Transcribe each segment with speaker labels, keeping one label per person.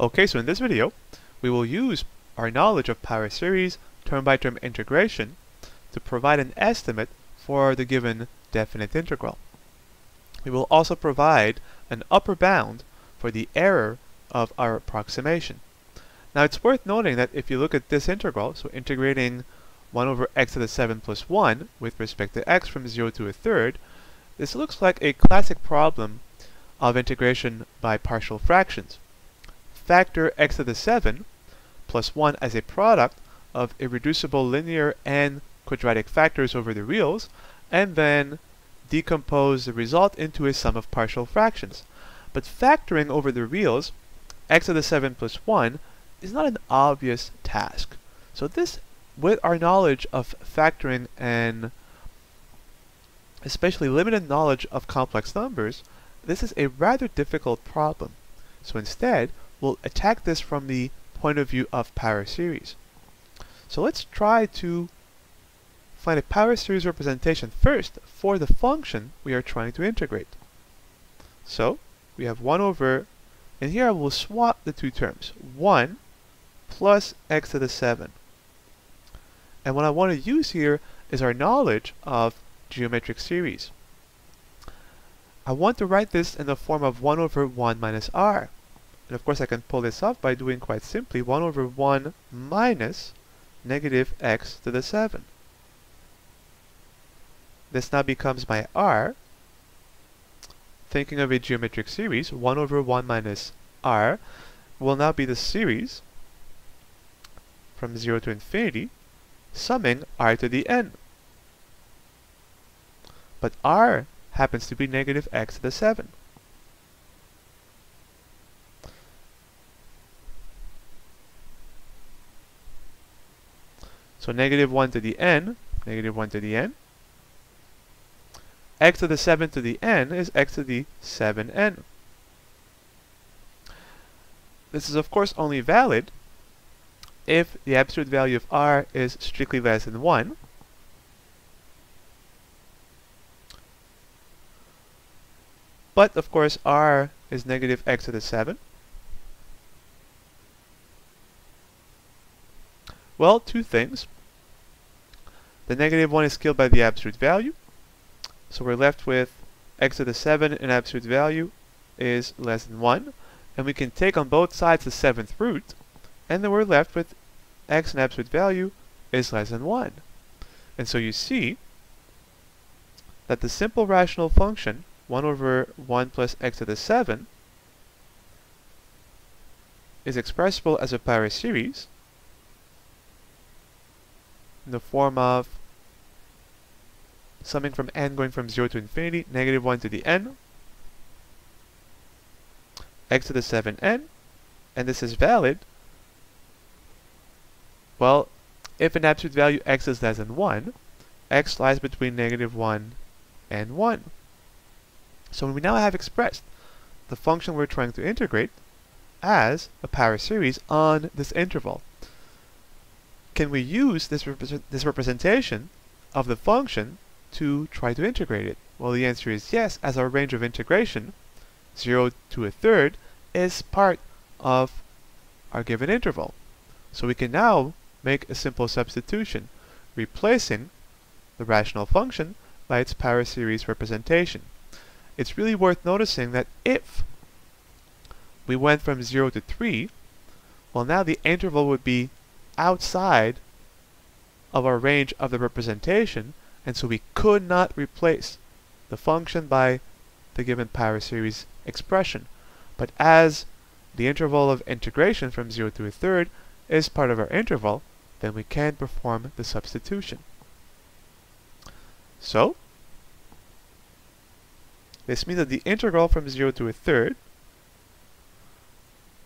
Speaker 1: Okay, so in this video, we will use our knowledge of power series term-by-term -term integration to provide an estimate for the given definite integral. We will also provide an upper bound for the error of our approximation. Now it's worth noting that if you look at this integral, so integrating 1 over x to the 7 plus 1 with respect to x from 0 to a third, this looks like a classic problem of integration by partial fractions factor x to the 7 plus 1 as a product of irreducible linear and quadratic factors over the reals, and then decompose the result into a sum of partial fractions. But factoring over the reals, x to the 7 plus 1, is not an obvious task. So this, with our knowledge of factoring and especially limited knowledge of complex numbers, this is a rather difficult problem. So instead, we'll attack this from the point of view of power series. So let's try to find a power series representation first for the function we are trying to integrate. So we have 1 over, and here I will swap the two terms, 1 plus x to the 7. And what I want to use here is our knowledge of geometric series. I want to write this in the form of 1 over 1 minus r. And of course I can pull this off by doing quite simply 1 over 1 minus negative x to the 7. This now becomes my r. Thinking of a geometric series, 1 over 1 minus r will now be the series from 0 to infinity, summing r to the n. But r happens to be negative x to the 7. So negative 1 to the n, negative 1 to the n. x to the 7 to the n is x to the 7n. This is of course only valid if the absolute value of r is strictly less than 1. But of course r is negative x to the 7. Well, two things. The negative 1 is killed by the absolute value. So we're left with x to the 7 in absolute value is less than 1. And we can take on both sides the seventh root. And then we're left with x in absolute value is less than 1. And so you see that the simple rational function 1 over 1 plus x to the 7 is expressible as a power series in the form of summing from n going from 0 to infinity, negative 1 to the n, x to the 7n, and this is valid, well, if an absolute value x is less than 1, x lies between negative 1 and 1. So we now have expressed the function we're trying to integrate as a power series on this interval can we use this, this representation of the function to try to integrate it? Well, the answer is yes, as our range of integration, 0 to a third, is part of our given interval. So we can now make a simple substitution, replacing the rational function by its power series representation. It's really worth noticing that if we went from 0 to 3, well now the interval would be outside of our range of the representation, and so we could not replace the function by the given power series expression. But as the interval of integration from 0 to a third is part of our interval, then we can perform the substitution. So, this means that the integral from 0 to a third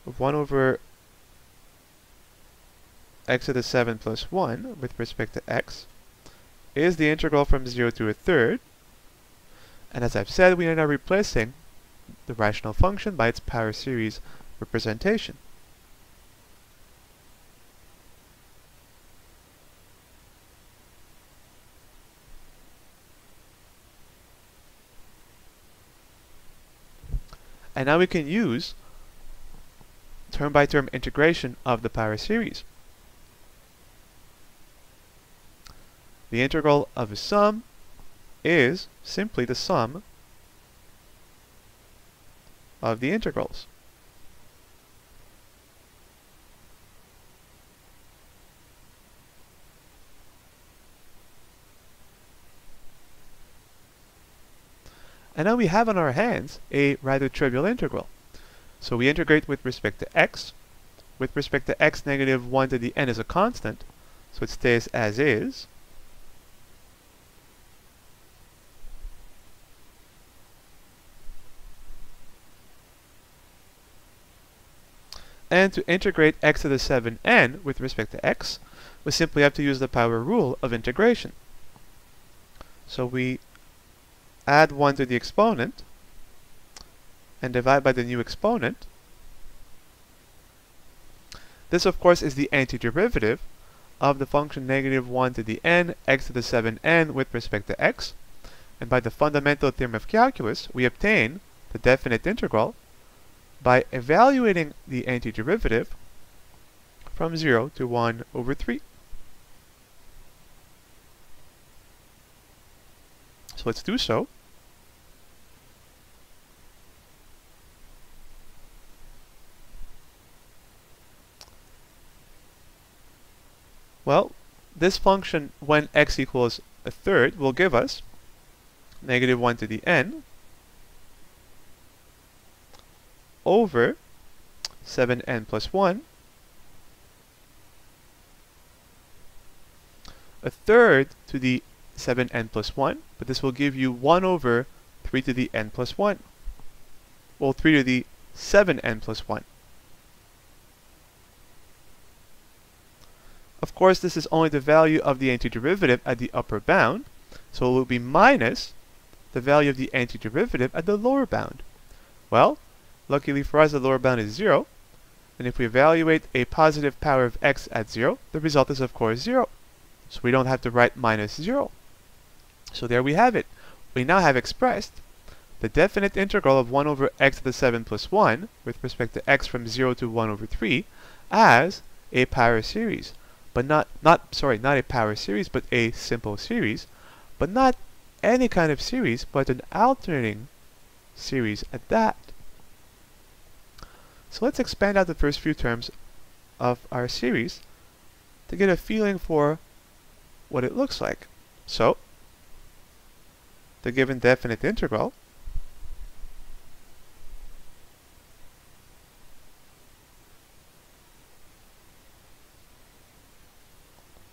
Speaker 1: of 1 over x to the 7 plus 1 with respect to x is the integral from 0 to a third. And as I've said, we are now replacing the rational function by its power series representation. And now we can use term-by-term -term integration of the power series. The integral of a sum is simply the sum of the integrals. And now we have on our hands a rather trivial integral. So we integrate with respect to x. With respect to x, negative 1 to the n is a constant, so it stays as is. And to integrate x to the 7n with respect to x, we simply have to use the power rule of integration. So we add 1 to the exponent, and divide by the new exponent. This, of course, is the antiderivative of the function negative 1 to the n, x to the 7n with respect to x. And by the fundamental theorem of calculus, we obtain the definite integral by evaluating the antiderivative from 0 to 1 over 3. So let's do so. Well, this function when x equals a third will give us negative 1 to the n over 7n plus 1 a third to the 7n plus 1, but this will give you 1 over 3 to the n plus 1. Well, 3 to the 7n plus 1. Of course, this is only the value of the antiderivative at the upper bound, so it will be minus the value of the antiderivative at the lower bound. Well, luckily for us, the lower bound is 0, and if we evaluate a positive power of x at 0, the result is of course 0. So we don't have to write minus 0. So there we have it. We now have expressed the definite integral of 1 over x to the 7 plus 1 with respect to x from 0 to 1 over 3 as a power series but not, not, sorry, not a power series, but a simple series, but not any kind of series, but an alternating series at that. So let's expand out the first few terms of our series to get a feeling for what it looks like. So, the given definite integral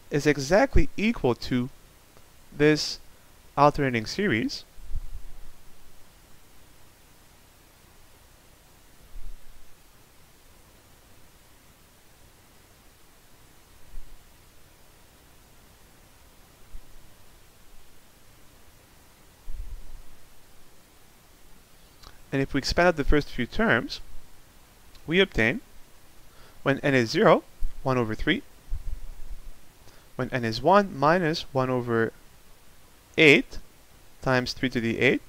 Speaker 1: is exactly equal to this alternating series And if we expand out the first few terms, we obtain, when n is 0, 1 over 3, when n is 1 minus 1 over 8 times 3 to the 8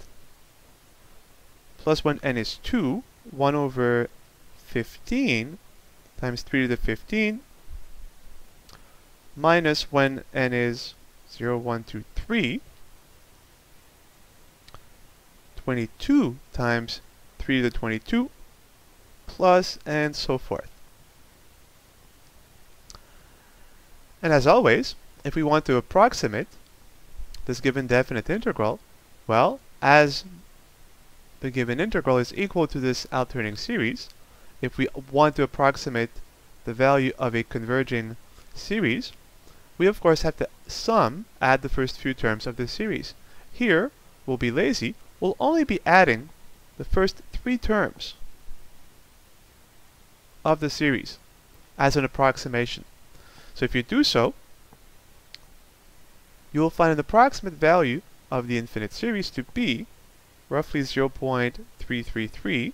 Speaker 1: plus when n is 2 1 over 15 times 3 to the 15 minus when n is 0 1 2 3 22 times 3 to the 22 plus and so forth And as always, if we want to approximate this given definite integral, well, as the given integral is equal to this alternating series, if we want to approximate the value of a converging series, we of course have to sum add the first few terms of this series. Here, we'll be lazy, we'll only be adding the first three terms of the series as an approximation. So if you do so, you will find an approximate value of the infinite series to be roughly 0.333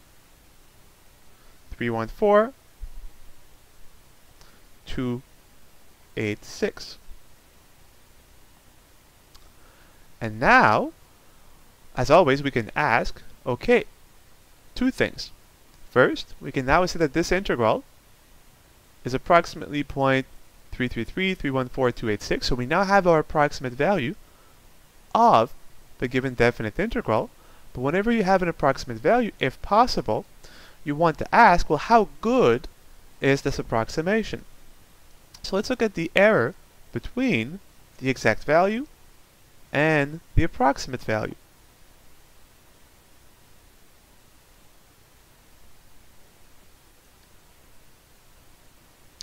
Speaker 1: 314 286. And now, as always, we can ask, okay, two things. First, we can now say that this integral is approximately 0.333314286, so we now have our approximate value of the given definite integral, but whenever you have an approximate value, if possible, you want to ask, well, how good is this approximation? So let's look at the error between the exact value and the approximate value.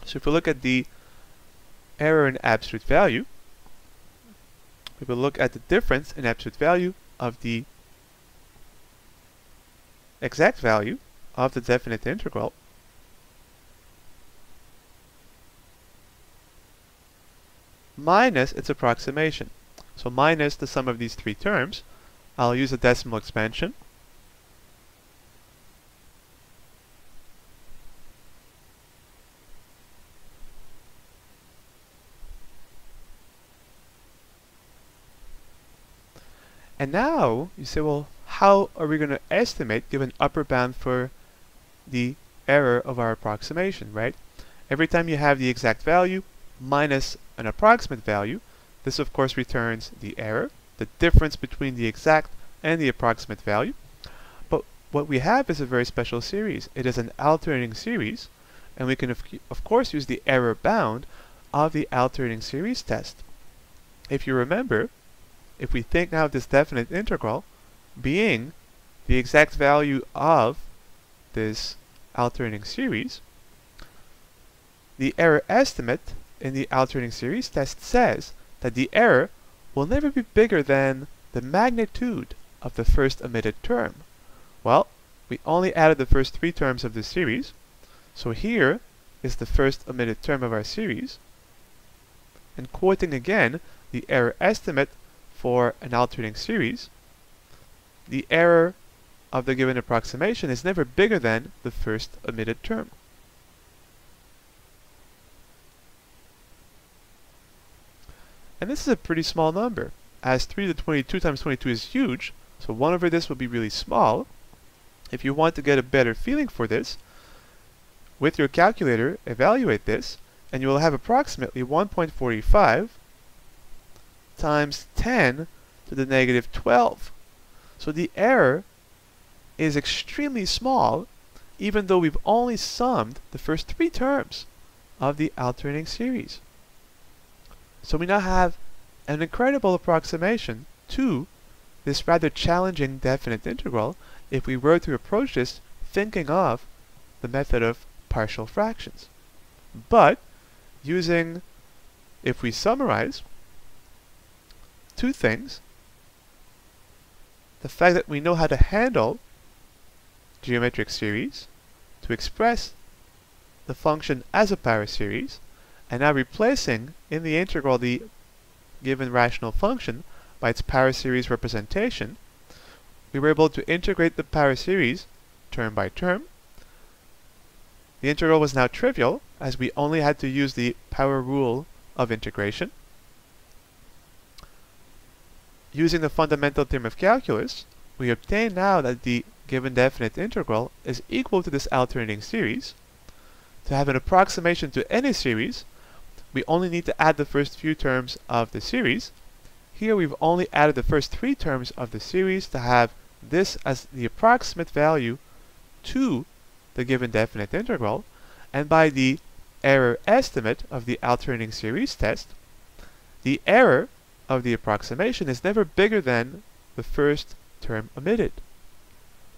Speaker 1: So if we look at the error in absolute value, we will look at the difference in absolute value of the exact value of the definite integral minus its approximation. So minus the sum of these three terms. I'll use a decimal expansion. And now you say, well, how are we going to estimate, give an upper bound for the error of our approximation, right? Every time you have the exact value minus an approximate value, this of course returns the error, the difference between the exact and the approximate value. But what we have is a very special series. It is an alternating series, and we can of, of course use the error bound of the alternating series test. If you remember, if we think now of this definite integral being the exact value of this alternating series, the error estimate in the alternating series test says that the error will never be bigger than the magnitude of the first omitted term. Well, we only added the first three terms of the series, so here is the first omitted term of our series. And quoting again the error estimate for an alternating series, the error of the given approximation is never bigger than the first omitted term. And this is a pretty small number, as 3 to the 22 times 22 is huge, so 1 over this will be really small. If you want to get a better feeling for this, with your calculator, evaluate this, and you will have approximately 1.45 times 10 to the negative 12. So the error is extremely small, even though we've only summed the first three terms of the alternating series. So we now have an incredible approximation to this rather challenging definite integral if we were to approach this thinking of the method of partial fractions. But using, if we summarize, two things, the fact that we know how to handle geometric series to express the function as a power series, and now replacing in the integral the given rational function by its power series representation, we were able to integrate the power series term by term. The integral was now trivial, as we only had to use the power rule of integration. Using the fundamental theorem of calculus, we obtain now that the given definite integral is equal to this alternating series. To have an approximation to any series, we only need to add the first few terms of the series. Here we've only added the first three terms of the series to have this as the approximate value to the given definite integral, and by the error estimate of the alternating series test, the error of the approximation is never bigger than the first term omitted.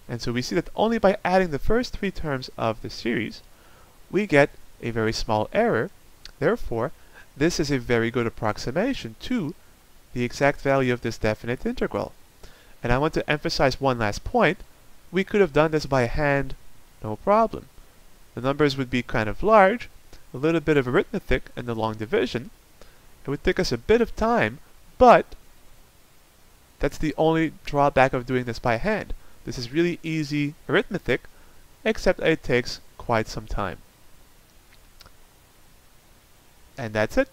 Speaker 1: And so we see that only by adding the first three terms of the series, we get a very small error Therefore, this is a very good approximation to the exact value of this definite integral. And I want to emphasize one last point. We could have done this by hand, no problem. The numbers would be kind of large, a little bit of arithmetic and the long division. It would take us a bit of time, but that's the only drawback of doing this by hand. This is really easy arithmetic, except it takes quite some time. And that's it.